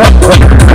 Ha ha ha!